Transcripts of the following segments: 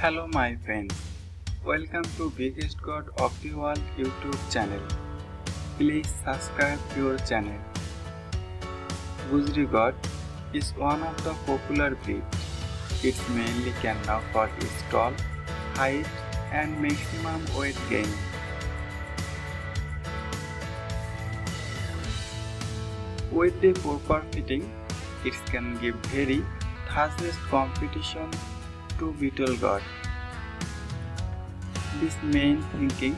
Hello my friends, welcome to Biggest God of the World YouTube channel. Please subscribe to your channel. Gujri God is one of the popular breed. It's mainly can now for its tall, height and maximum weight gain. With the proper fitting, it can give very fastest competition to Beetal God. This main thinking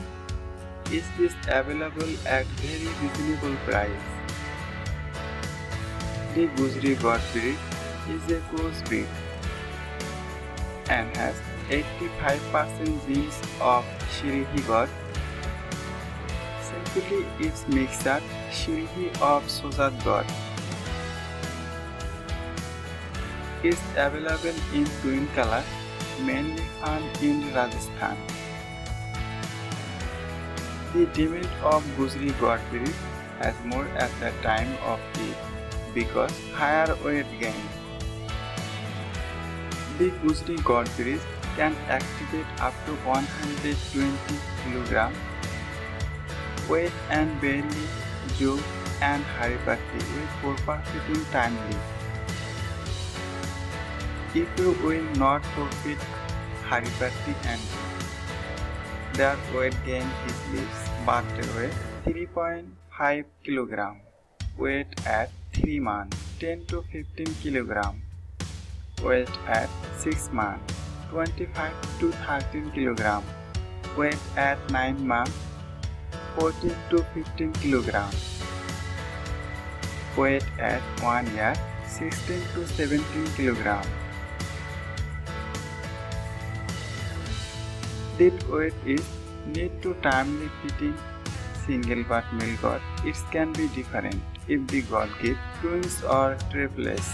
is this available at very reasonable price. The Gujri God breed is a cross breed and has 85% genes of Sirohi God. Simply its mixture Sirohi of Sojat God. Is available in twin color, mainly found in Rajasthan. The demand of Gujri God breed has more at the time of it because higher weight gain. The Gujri God breed can activate up to 120 kg weight and barley joke and haripati with proper fitting timely. If you will not forfeit Haripati and their weight gain is leaves but weight 3.5 kg, weight at 3 months 10 to 15 kg, weight at 6 months 25 to 13 kg, weight at 9 months 14 to 15 kg, weight at 1 year 16 to 17 kg. That weight is need to timely fitting single but male god. It can be different if the god give twins or triplets.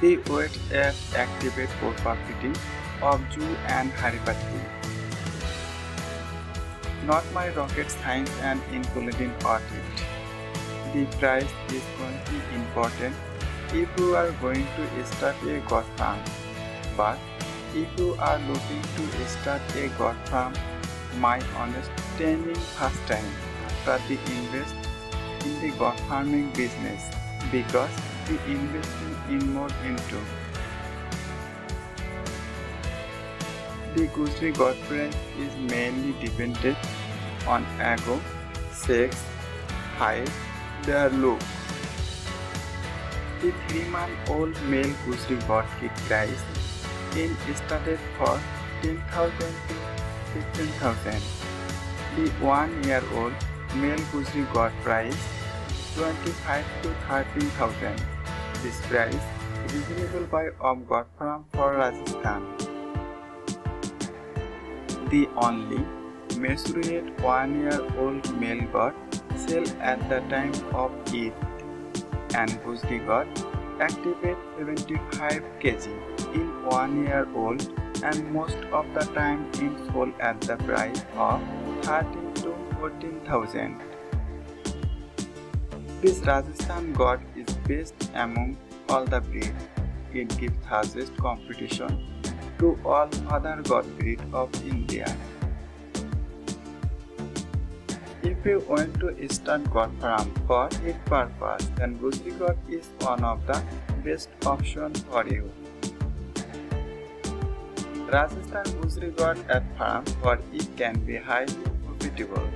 The weight at activate for fitting of Jo and Haripati. Not my rocket science and including audit. The price is going to be important if you are going to start a god farm. But if you are looking to start a god farm, my understanding first time after the invest in the god farming business because the investing in more into the Gujri god price is mainly dependent on ego, sex, height, their look. The three-month-old male Gujri god kit price in started for 10,000 to 15,000. The one-year-old male Gujri got price 25 to 13,000. This price reasonable by Om got from for Rajasthan. The only measured one-year-old male got sell at the time of Eid and Gujri got activate 75 kg in one year old and most of the time it's sold at the price of 13 to 14,000. This Rajasthan god is best among all the breeds. It gives highest competition to all other god breed of India. If you want to start god farm for its purpose, then god is one of the best option for you. Rajasthan got at farm for it can be highly profitable.